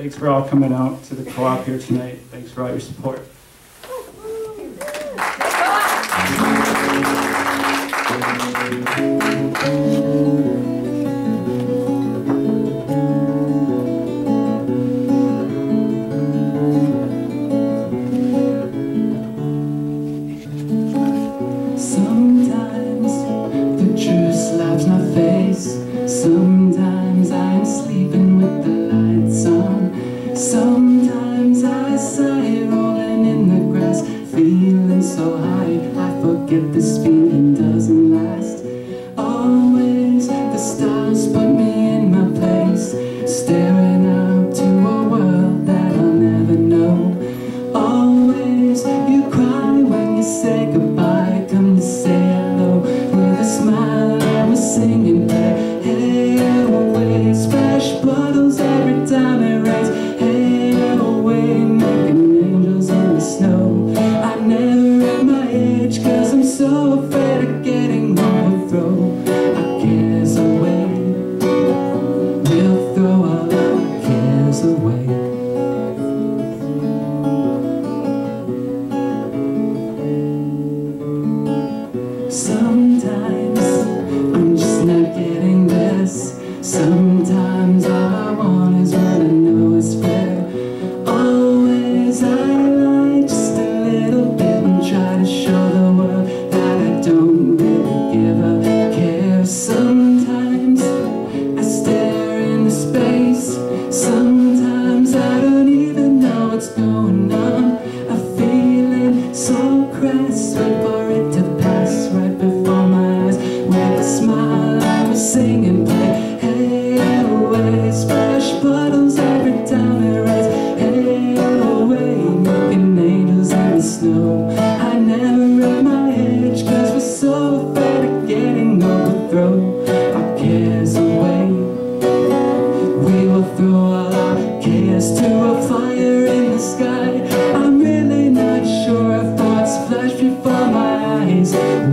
Thanks for all coming out to the co-op here tonight. Thanks for all your support. Sometimes the truth slaps my face. Sometimes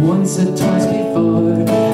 once or twice before.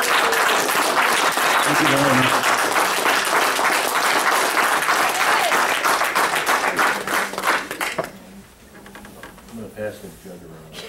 Thank you very much. I'm going to pass the jug around.